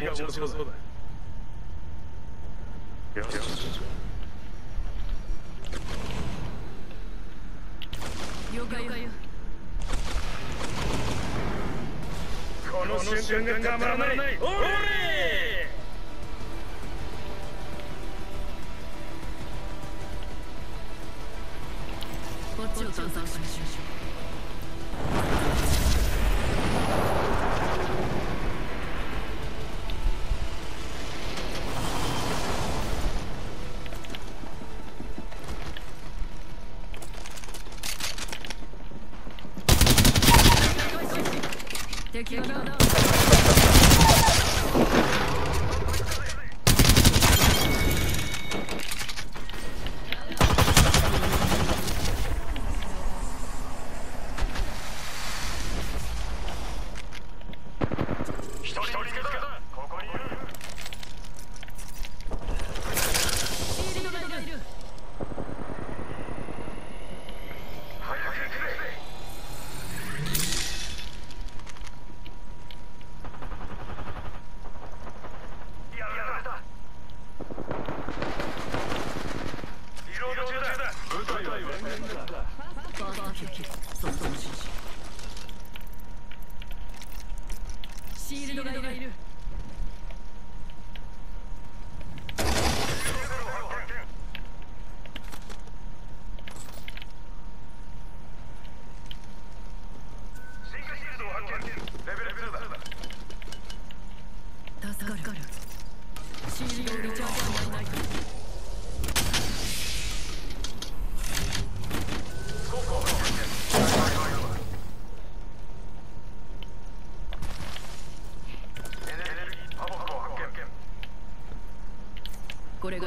違ううこの瞬間がたらない。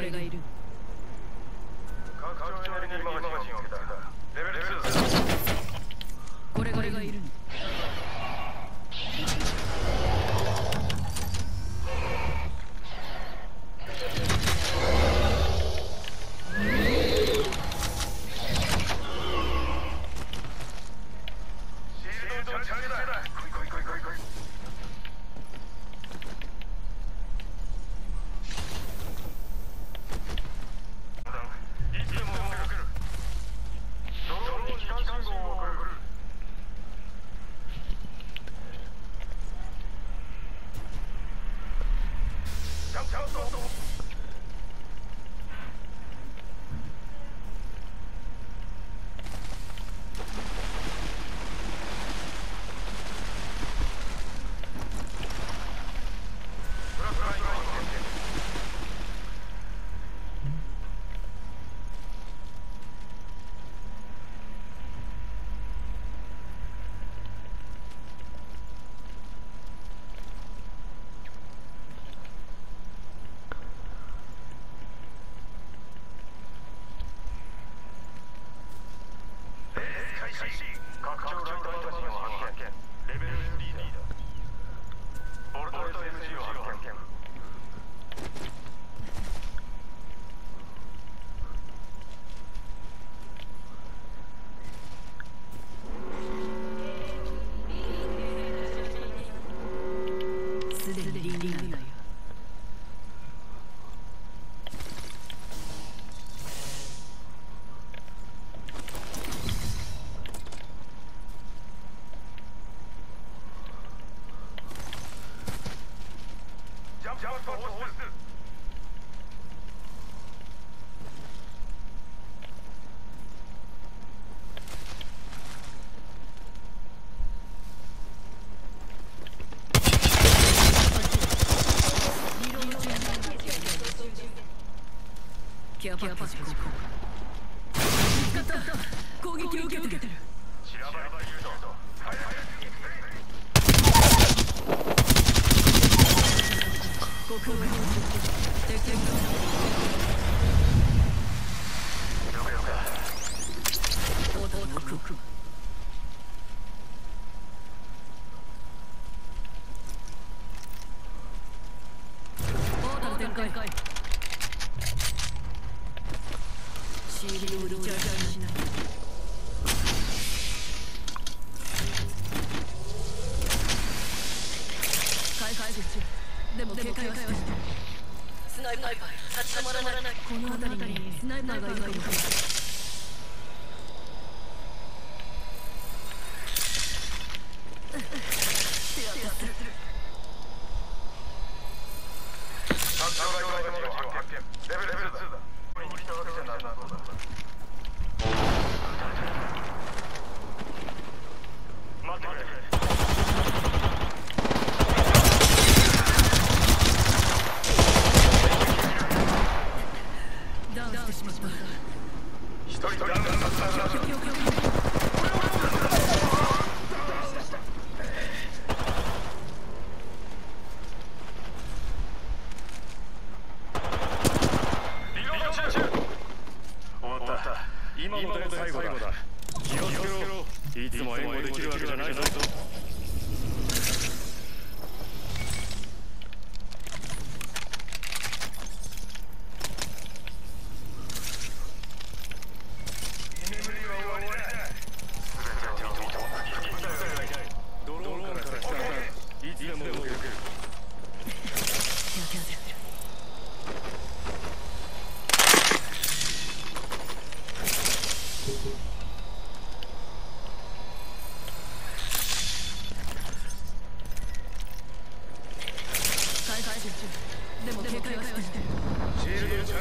れがいる。開始拡張キャパティスコ留住待ってくれ。最後だ。気をつけろ。いつも援護できるわけじゃないぞ。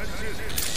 That's it.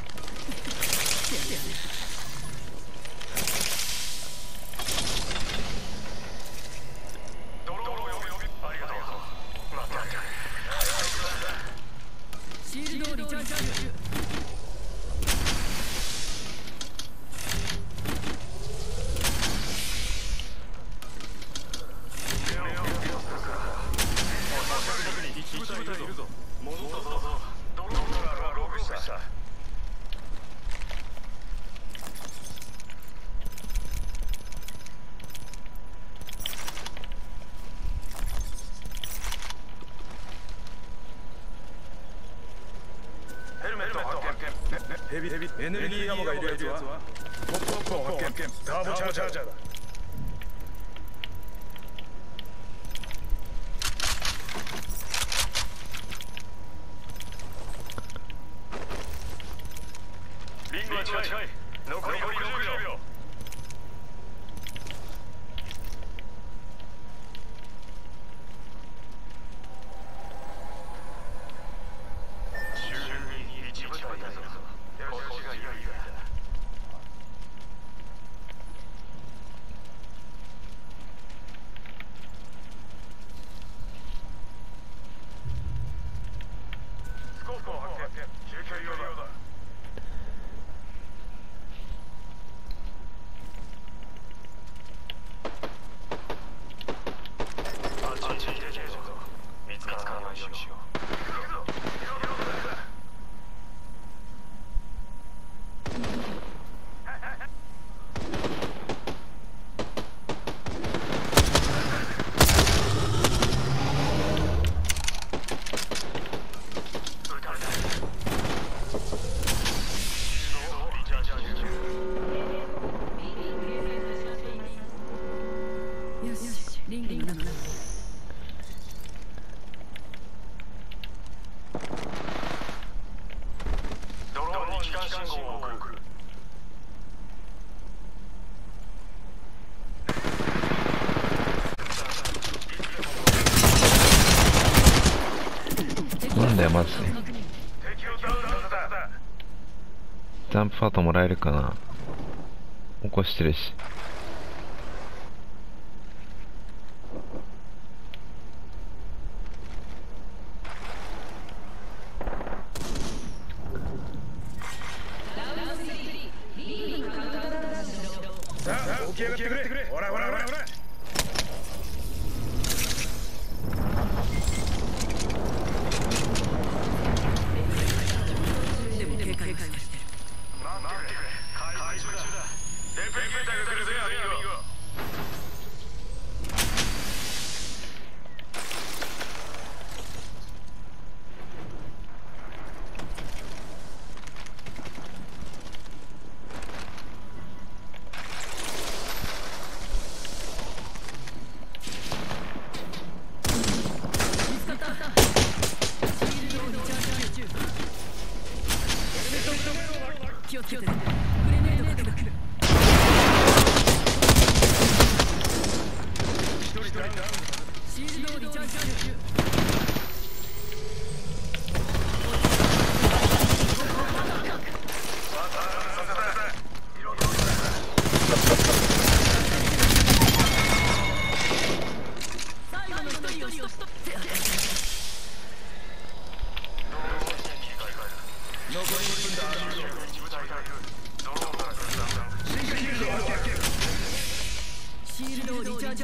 ビヘビエネルギーガモがいるやつはポップップを発見ターボチャージャーだ。リングは近い。残り60秒。信号を送るなんだよマジで。ダンプファートもらえるかな。起こしてるし。さあ起き上がってくれ。ほらほらほら。ほら待ってくれ。だ。レーターが来るぜ。気をつけて。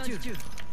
altitude. altitude.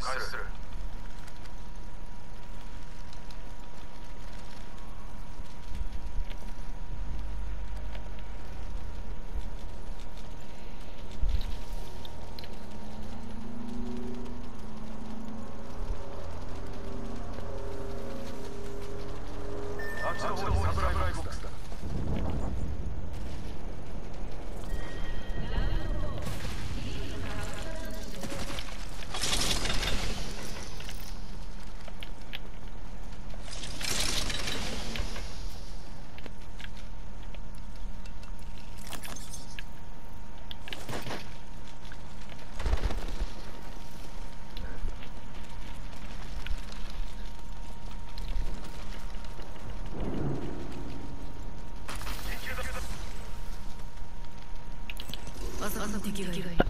開始する。敵がい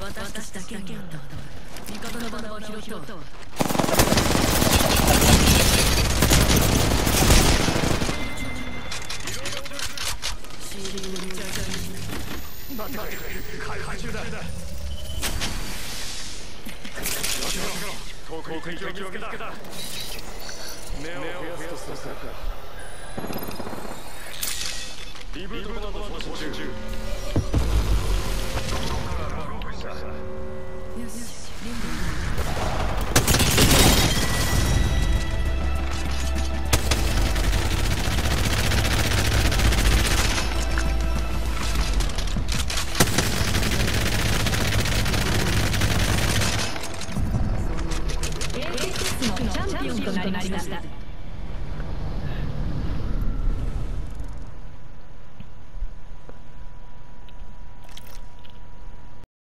私だけたた遠くに敵を見つけた目を増やす